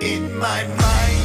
in my mind.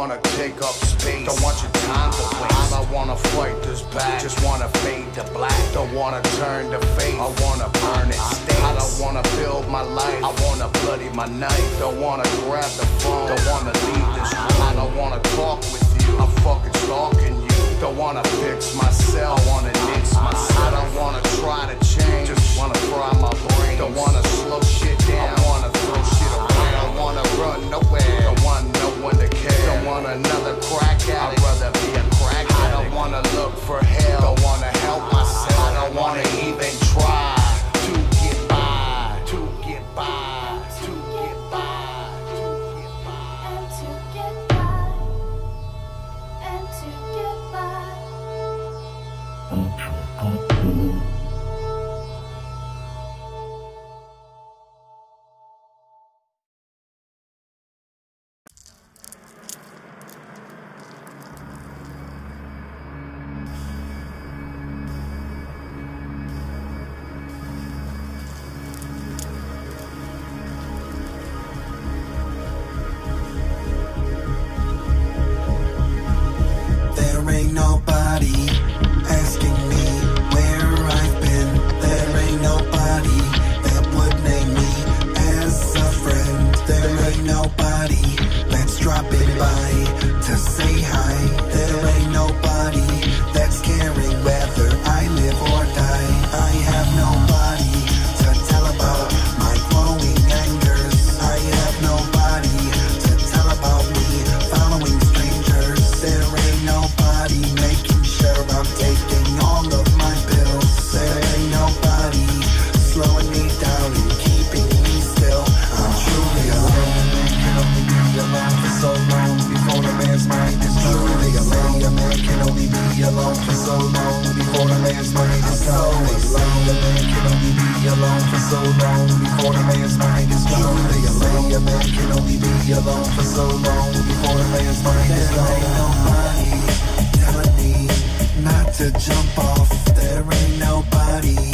wanna take up space. Don't want your time to waste. I wanna fight this back. Just wanna fade to black. Don't wanna turn to face. I wanna burn it. States. I don't wanna build my life. I wanna bloody my knife. Don't wanna grab the phone. Don't wanna leave this room. I don't wanna talk with you. I'm fucking stalking you. Don't wanna fix myself. I wanna nix myself. I don't wanna try to change. Just wanna fry my brain. Don't wanna slow shit down. I wanna throw shit wanna run nowhere. Don't want no one to care. Don't want another crowd. A man can only be alone for so long before a man's mind. Ain't nobody me not to jump off. There ain't nobody